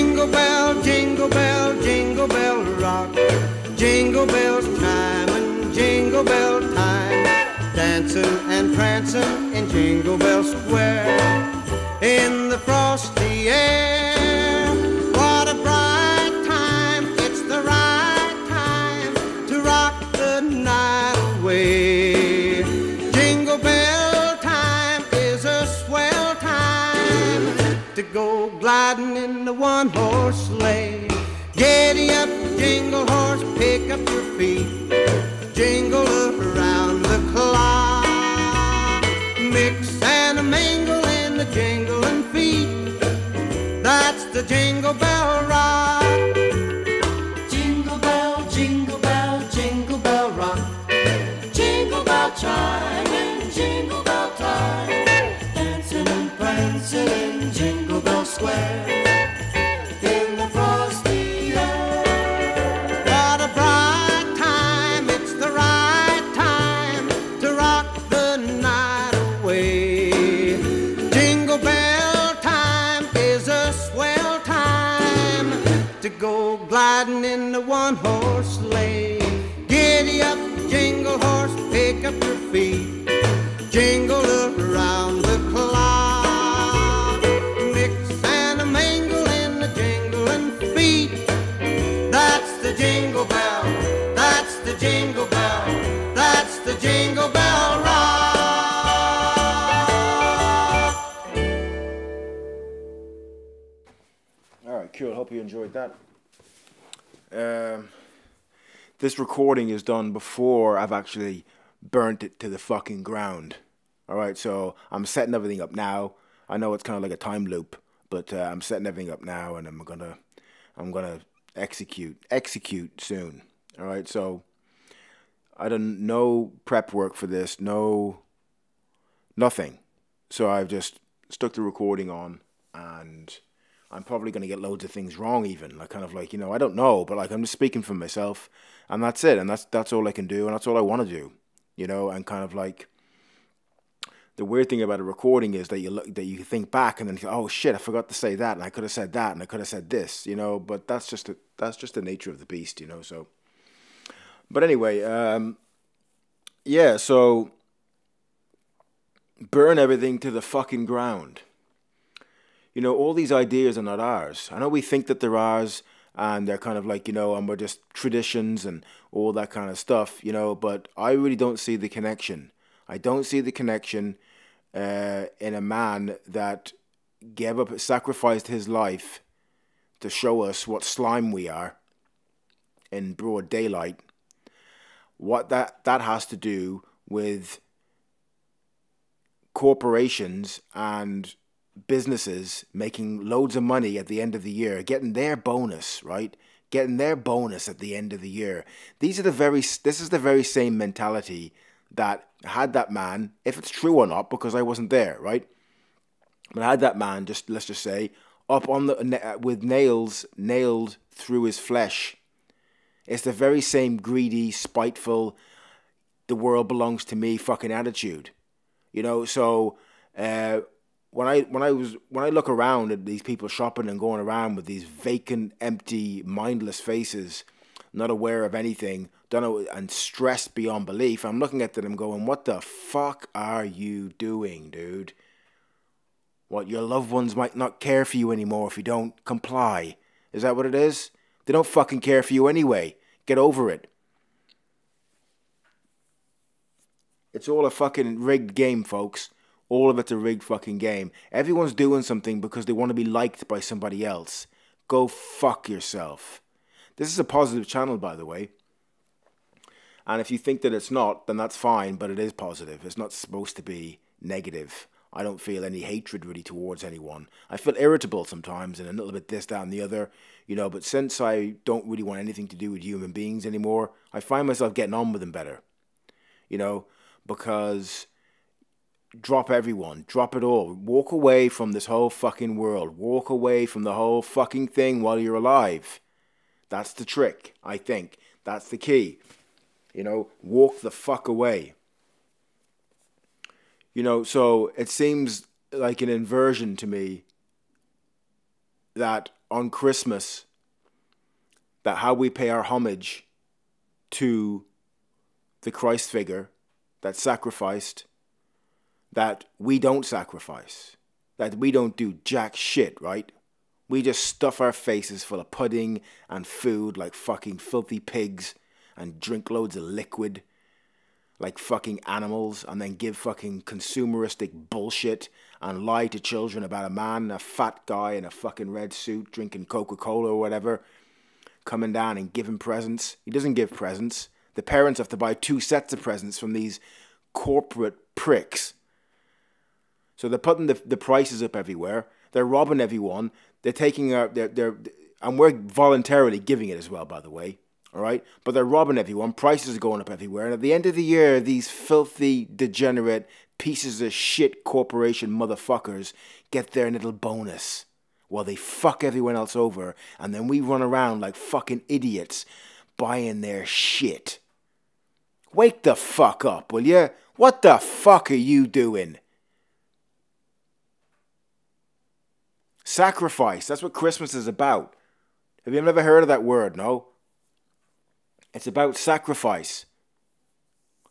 Jingle bell, jingle bell, jingle bell rock. Jingle bells chime and jingle bell time. Dancing and prancing in Jingle Bell Square. In the frosty air. To go gliding in the one horse sleigh. Giddy up, jingle horse, pick up your feet. Jingle around the clock. Mix and a mingle in the jingling feet. That's the jingle bell rock. Jingle bell, jingle bell, jingle bell rock. Jingle bell chime feet. Jingle around the clock. Mix and a mingle in the jingling feet. That's the jingle bell. That's the jingle bell. That's the jingle bell rock. All right, cool. Hope you enjoyed that. Um, this recording is done before I've actually burnt it to the fucking ground. All right, so I'm setting everything up now. I know it's kind of like a time loop, but uh, I'm setting everything up now, and I'm gonna, I'm gonna execute, execute soon. All right, so I done no prep work for this, no, nothing. So I've just stuck the recording on, and I'm probably to get loads of things wrong, even like kind of like you know I don't know, but like I'm just speaking for myself, and that's it, and that's that's all I can do, and that's all I want to do, you know, and kind of like the weird thing about a recording is that you look that you think back and then you go, oh shit, I forgot to say that, and I could have said that, and I could have said this, you know, but that's just a, that's just the nature of the beast, you know. So, but anyway, um, yeah, so burn everything to the fucking ground you know, all these ideas are not ours. I know we think that they're ours and they're kind of like, you know, and we're just traditions and all that kind of stuff, you know, but I really don't see the connection. I don't see the connection uh, in a man that gave up, sacrificed his life to show us what slime we are in broad daylight. What that, that has to do with corporations and businesses making loads of money at the end of the year, getting their bonus, right? Getting their bonus at the end of the year. These are the very this is the very same mentality that had that man, if it's true or not, because I wasn't there, right? But I had that man just let's just say up on the with nails nailed through his flesh. It's the very same greedy, spiteful, the world belongs to me fucking attitude. You know, so uh, when I when I was when I look around at these people shopping and going around with these vacant, empty, mindless faces, not aware of anything, don't know, and stressed beyond belief, I'm looking at them going, "What the fuck are you doing, dude? What your loved ones might not care for you anymore if you don't comply. Is that what it is? They don't fucking care for you anyway. Get over it." It's all a fucking rigged game, folks. All of it's a rigged fucking game. Everyone's doing something because they want to be liked by somebody else. Go fuck yourself. This is a positive channel, by the way. And if you think that it's not, then that's fine, but it is positive. It's not supposed to be negative. I don't feel any hatred really towards anyone. I feel irritable sometimes and a little bit this, that, and the other, you know, but since I don't really want anything to do with human beings anymore, I find myself getting on with them better, you know, because drop everyone, drop it all. Walk away from this whole fucking world. Walk away from the whole fucking thing while you're alive. That's the trick, I think. That's the key. You know, walk the fuck away. You know, so it seems like an inversion to me that on Christmas, that how we pay our homage to the Christ figure that sacrificed, that we don't sacrifice, that we don't do jack shit, right? We just stuff our faces full of pudding and food like fucking filthy pigs and drink loads of liquid like fucking animals and then give fucking consumeristic bullshit and lie to children about a man, a fat guy in a fucking red suit drinking Coca Cola or whatever, coming down and giving presents. He doesn't give presents. The parents have to buy two sets of presents from these corporate pricks. So they're putting the, the prices up everywhere. They're robbing everyone. They're taking our, they're, they're, and we're voluntarily giving it as well, by the way all right? But they're robbing everyone. Prices are going up everywhere. And at the end of the year, these filthy, degenerate pieces of shit corporation motherfuckers get their little bonus while they fuck everyone else over. And then we run around like fucking idiots buying their shit. Wake the fuck up, will you? What the fuck are you doing? Sacrifice. That's what Christmas is about. Have you ever heard of that word? No? It's about sacrifice.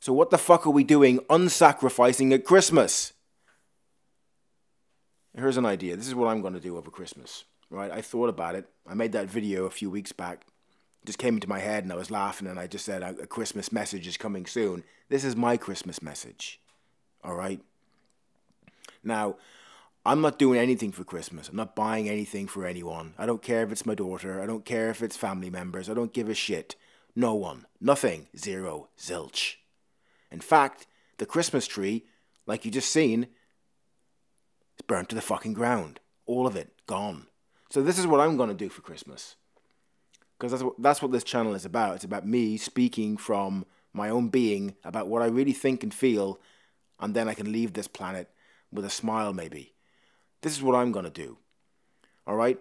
So, what the fuck are we doing unsacrificing at Christmas? Here's an idea. This is what I'm going to do over Christmas. Right? I thought about it. I made that video a few weeks back. It just came into my head and I was laughing and I just said, a Christmas message is coming soon. This is my Christmas message. All right? Now, I'm not doing anything for Christmas. I'm not buying anything for anyone. I don't care if it's my daughter. I don't care if it's family members. I don't give a shit. No one. Nothing. Zero. Zilch. In fact, the Christmas tree, like you just seen, is burnt to the fucking ground. All of it. Gone. So this is what I'm going to do for Christmas. Because that's what, that's what this channel is about. It's about me speaking from my own being about what I really think and feel, and then I can leave this planet with a smile, maybe. This is what I'm going to do. All right?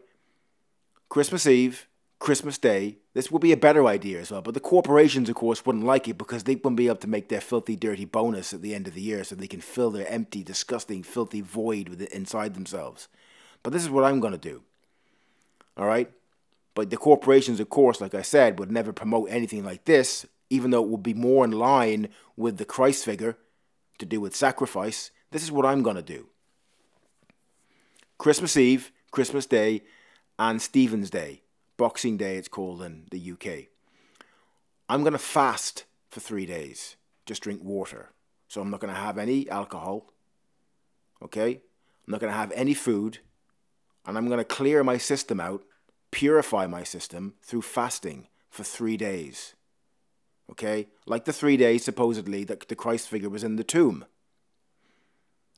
Christmas Eve, Christmas Day, this would be a better idea as well. But the corporations, of course, wouldn't like it because they wouldn't be able to make their filthy, dirty bonus at the end of the year so they can fill their empty, disgusting, filthy void with it inside themselves. But this is what I'm going to do. All right? But the corporations, of course, like I said, would never promote anything like this, even though it would be more in line with the Christ figure to do with sacrifice. This is what I'm going to do Christmas Eve, Christmas Day, and Stephen's Day Boxing Day, it's called in the UK. I'm going to fast for three days, just drink water. So I'm not going to have any alcohol. Okay? I'm not going to have any food. And I'm going to clear my system out, purify my system through fasting for three days. Okay? Like the three days, supposedly, that the Christ figure was in the tomb.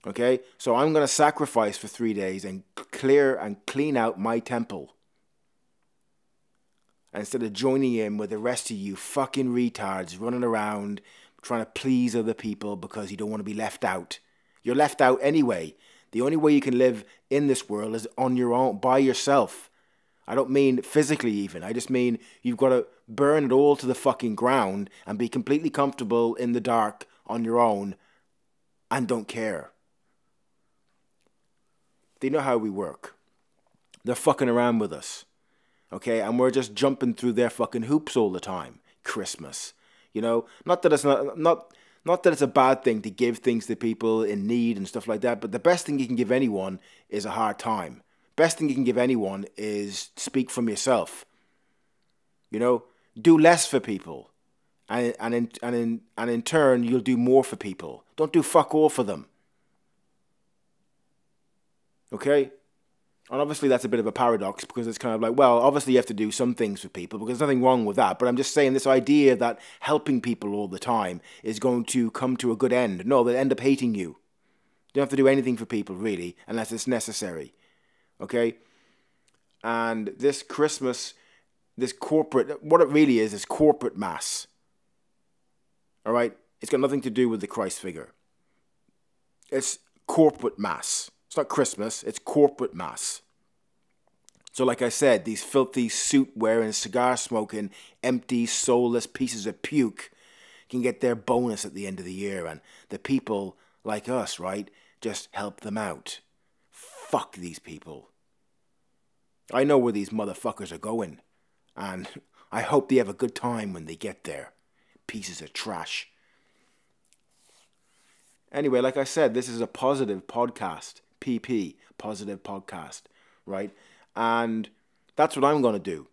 Okay? So I'm going to sacrifice for three days and clear and clean out my temple instead of joining in with the rest of you fucking retards running around trying to please other people because you don't want to be left out. You're left out anyway. The only way you can live in this world is on your own, by yourself. I don't mean physically even. I just mean you've got to burn it all to the fucking ground and be completely comfortable in the dark on your own and don't care. They know how we work. They're fucking around with us okay? And we're just jumping through their fucking hoops all the time. Christmas, you know, not that it's not not not that it's a bad thing to give things to people in need and stuff like that, but the best thing you can give anyone is a hard time. Best thing you can give anyone is speak from yourself. You know, do less for people. And, and, in, and, in, and in turn, you'll do more for people. Don't do fuck all for them. Okay? And obviously, that's a bit of a paradox because it's kind of like, well, obviously, you have to do some things for people because there's nothing wrong with that. But I'm just saying, this idea that helping people all the time is going to come to a good end. No, they'll end up hating you. You don't have to do anything for people, really, unless it's necessary. Okay? And this Christmas, this corporate, what it really is, is corporate mass. All right? It's got nothing to do with the Christ figure. It's corporate mass. It's not Christmas, it's corporate mass. So, like I said, these filthy, suit wearing, cigar smoking, empty, soulless pieces of puke can get their bonus at the end of the year, and the people like us, right, just help them out. Fuck these people. I know where these motherfuckers are going, and I hope they have a good time when they get there. Pieces of trash. Anyway, like I said, this is a positive podcast. PP, positive podcast, right? And that's what I'm going to do.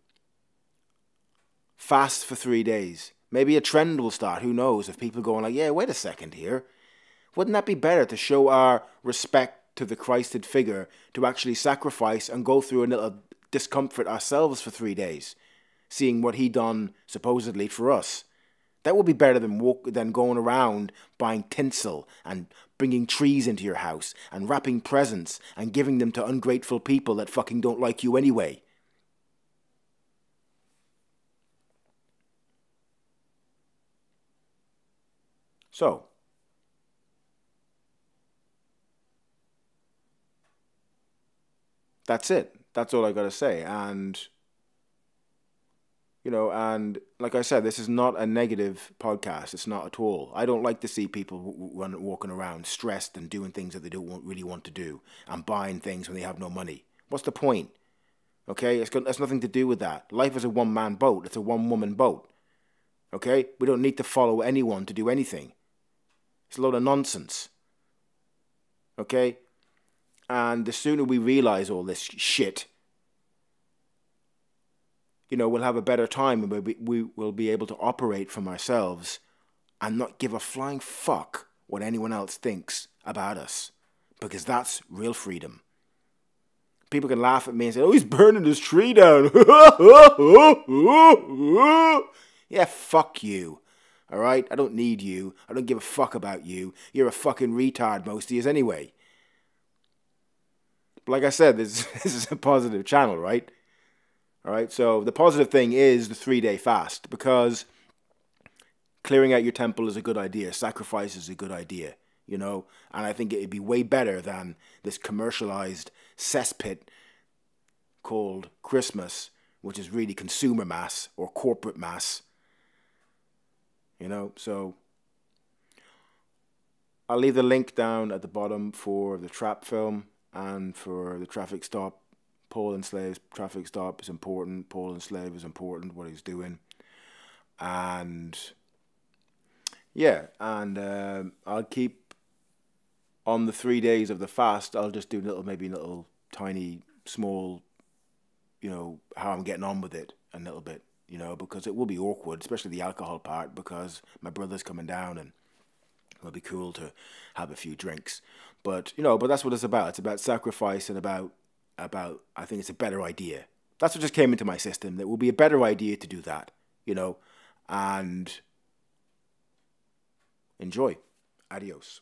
Fast for three days. Maybe a trend will start. Who knows? If people going like, yeah, wait a second here. Wouldn't that be better to show our respect to the Christed figure to actually sacrifice and go through a little discomfort ourselves for three days, seeing what he done supposedly for us? That would be better than walk, than going around buying tinsel and bringing trees into your house and wrapping presents and giving them to ungrateful people that fucking don't like you anyway. So, that's it. That's all I got to say. And, you know, and like I said, this is not a negative podcast. It's not at all. I don't like to see people run, walking around stressed and doing things that they don't want, really want to do and buying things when they have no money. What's the point? Okay, it's got it's nothing to do with that. Life is a one man boat. It's a one woman boat. Okay, we don't need to follow anyone to do anything. It's a load of nonsense. Okay, and the sooner we realize all this shit, you know, we'll have a better time and we, we will be able to operate from ourselves and not give a flying fuck what anyone else thinks about us. Because that's real freedom. People can laugh at me and say, oh, he's burning his tree down. yeah, fuck you. All right? I don't need you. I don't give a fuck about you. You're a fucking retard, most of you anyway. But like I said, this, this is a positive channel, right? All right, so the positive thing is the three day fast because clearing out your temple is a good idea, sacrifice is a good idea, you know, and I think it'd be way better than this commercialized cesspit called Christmas, which is really consumer mass or corporate mass, you know, so. I'll leave the link down at the bottom for the trap film and for the traffic stop. Paul Unslaved's traffic stop is important. Paul and Slave is important, what he's doing. And yeah, and uh, I'll keep on the three days of the fast, I'll just do little, maybe little tiny, small, you know, how I'm getting on with it a little bit, you know, because it will be awkward, especially the alcohol part, because my brother's coming down and it'll be cool to have a few drinks. But you know, but that's what it's about. It's about sacrifice and about about. I think it's a better idea. That's what just came into my system. That will be a better idea to do that. You know, and enjoy. Adios.